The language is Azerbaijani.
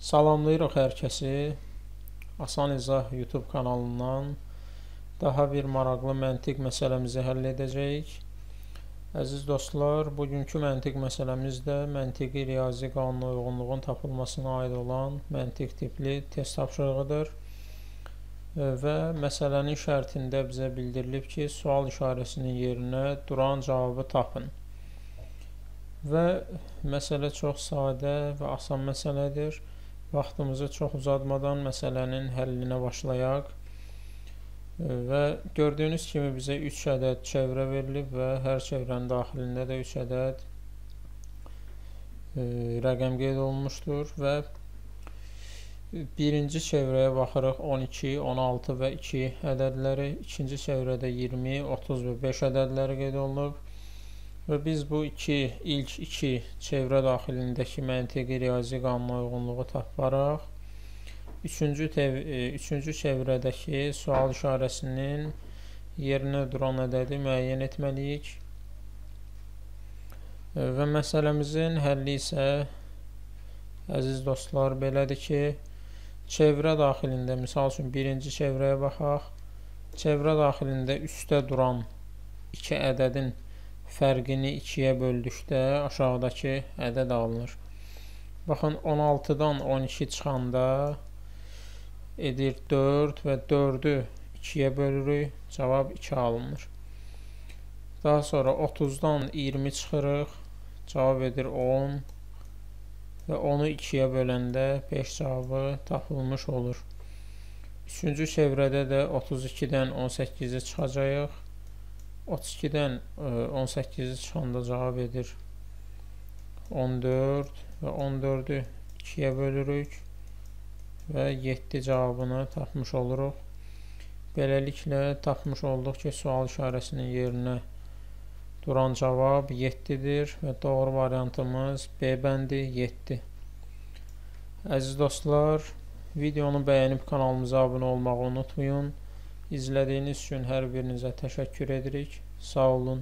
Salamlayırıq hər kəsi. Asan İzah YouTube kanalından daha bir maraqlı məntiq məsələmizi həll edəcəyik. Əziz dostlar, bugünkü məntiq məsələmiz də məntiqi riyazi qanuna uyğunluğun tapılmasına aid olan məntiq tipli test tapşırığıdır. Və məsələnin şərtində bizə bildirilib ki, sual işarəsinin yerinə duran cavabı tapın. Və məsələ çox sadə və asan məsələdir. Vaxtımızı çox uzatmadan məsələnin həllinə başlayaq. Və gördüyünüz kimi bizə 3 ədəd çevrə verilib və hər çevrənin daxilində də 3 ədəd rəqəm qeyd olunmuşdur və birinci çevrəyə baxırıq 12, 16 və 2 ədədləri, ikinci çevrədə 20, 30 və 5 ədədləri qeyd olunub. Və biz bu iki, ilk iki çevrə daxilindəki məntiqi riyazi qanuna uyğunluğu taparaq, üçüncü, tev, e, üçüncü çevrədəki sual işarəsinin yerinə duran ədədi müəyyən etməliyik. E, və məsələmizin həlli isə, əziz dostlar, belədir ki, çevrə daxilində, misal üçün birinci çevrəyə baxaq, çevrə daxilində üstə duran iki ədədin fərqini 2-yə böldükdə aşağıdakı ədəd alınır. Baxın 16-dan 12 çıxanda edir 4 və 4-ü 2-yə bölürük, cavab 2 alınır. Daha sonra 30-dan 20 çıxırıq, cavab edir 10 və 10-u 2-yə böləndə 5 cavabı tapılmış olur. Üçüncü çevrədə də 32-dən 18-i çıxacağıq. 32-dən 18-i e, çıxanda cavab edir 14 və 14-ü 2-yə bölürük və 7 cavabını tapmış oluruq. Beləliklə tapmış olduq ki, sual işarəsinin yerinə duran cavab 7-dir və doğru variantımız B bəndi 7. Əziz dostlar, videonu bəyənib kanalımıza abunə olmağı unutmayın. İzlədiyiniz üçün hər birinizə təşəkkür edirik. Sağ olun.